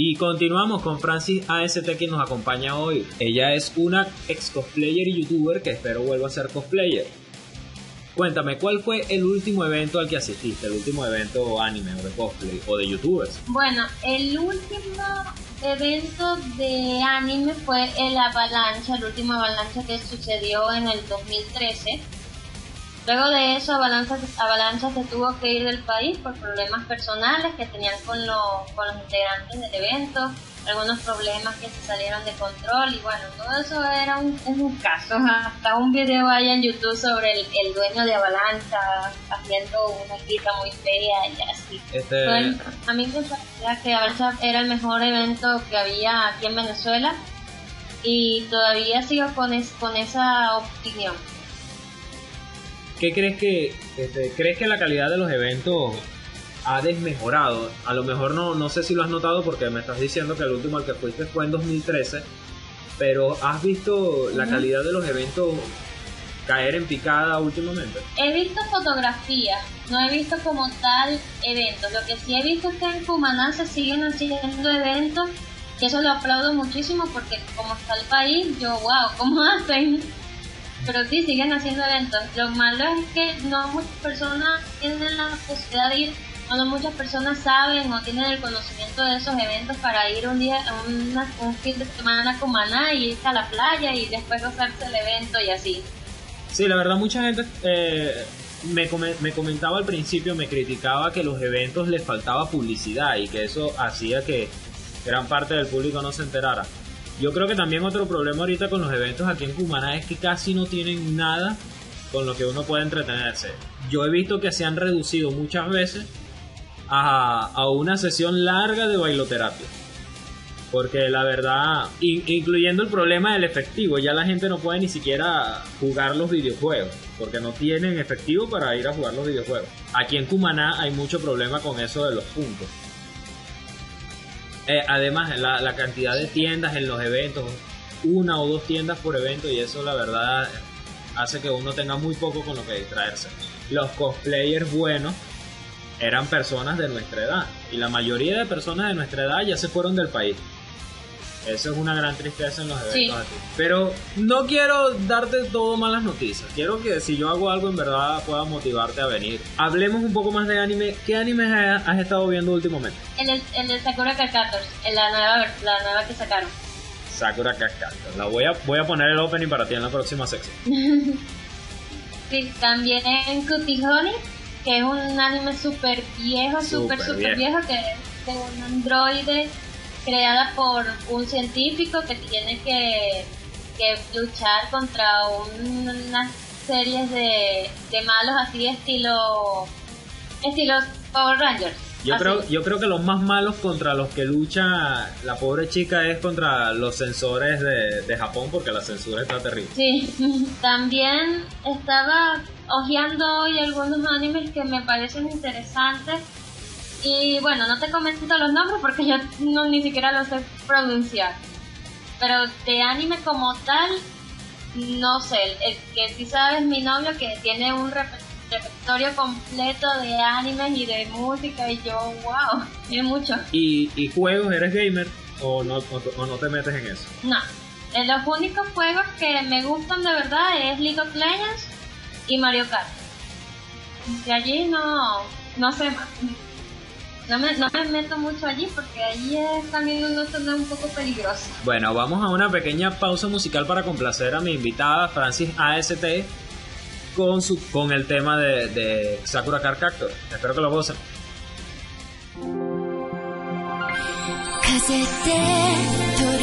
Y continuamos con Francis AST quien nos acompaña hoy. Ella es una ex cosplayer y youtuber que espero vuelva a ser cosplayer. Cuéntame, ¿cuál fue el último evento al que asististe? El último evento anime o de cosplay o de youtubers. Bueno, el último evento de anime fue el Avalancha, el último Avalancha que sucedió en el 2013. Luego de eso, Avalancha, Avalancha se tuvo que ir del país por problemas personales que tenían con, con los integrantes del evento algunos problemas que se salieron de control y bueno, todo eso era un, un caso. Hasta un video hay en YouTube sobre el, el dueño de Avalancha haciendo una cita muy fea y así. Este... a mí me parecía que Avalancha era el mejor evento que había aquí en Venezuela y todavía sigo con, es, con esa opinión. ¿Qué crees que, este, crees que la calidad de los eventos ha desmejorado. A lo mejor no, no sé si lo has notado porque me estás diciendo que el último al que fuiste fue en 2013, pero ¿has visto la calidad de los eventos caer en picada últimamente? He visto fotografías, no he visto como tal eventos. Lo que sí he visto es que en Cumaná se siguen haciendo eventos, que eso lo aplaudo muchísimo porque como está el país, yo, wow, ¿cómo hacen? Pero sí, siguen haciendo eventos. Lo malo es que no muchas personas tienen la posibilidad de ir no muchas personas saben o tienen el conocimiento de esos eventos para ir un día, un fin de semana con Maná y irse a la playa y después hacerse el evento y así. Sí, la verdad mucha gente eh, me, me comentaba al principio, me criticaba que los eventos les faltaba publicidad y que eso hacía que gran parte del público no se enterara. Yo creo que también otro problema ahorita con los eventos aquí en Cumaná es que casi no tienen nada con lo que uno puede entretenerse. Yo he visto que se han reducido muchas veces a, una sesión larga de bailoterapia. Porque la verdad, incluyendo el problema del efectivo, ya la gente no puede ni siquiera jugar los videojuegos, porque no tienen efectivo para ir a jugar los videojuegos. Aquí en Cumaná hay mucho problema con eso de los puntos. Eh, además, la, la cantidad de tiendas en los eventos, una o dos tiendas por evento, y eso la verdad hace que uno tenga muy poco con lo que distraerse. Los cosplayers buenos eran personas de nuestra edad. Y la mayoría de personas de nuestra edad ya se fueron del país. Eso es una gran tristeza en los eventos Pero no quiero darte todo malas noticias. Quiero que si yo hago algo en verdad pueda motivarte a venir. Hablemos un poco más de anime. ¿Qué animes has estado viendo últimamente? En el, el Sakura Card en la nueva, la nueva que sacaron. Sakura Card La voy a, voy a poner el opening para ti en la próxima sección. sí, también en Cutie Honey que es un anime súper viejo, súper, súper viejo, que es de un androide creada por un científico que tiene que, luchar contra unas series de, de malos así estilo estilo Power Rangers. Yo creo, yo creo que los más malos contra los que lucha la pobre chica es contra los sensores de, de Japón porque la censura está terrible. Sí, también estaba hojeando hoy algunos animes que me parecen interesantes y bueno, no te comento los nombres porque yo no, ni siquiera los sé pronunciar. Pero de anime como tal, no sé, el, que sí sabes mi novio que tiene un repertorio completo de animes y de música y yo, wow, tiene mucho. ¿Y, ¿Y, juegos? ¿Eres gamer o no, o, no te metes en eso? No, los únicos juegos que me gustan de verdad es League of Legends y Mario Kart. De allí no, no sé más. No me, no me meto mucho allí porque allí es también una zona un poco peligrosa. Bueno, vamos a una pequeña pausa musical para complacer a mi invitada Francis AST con, su, con el tema de, de Sakura Card Captor. Espero que lo gocen. 風で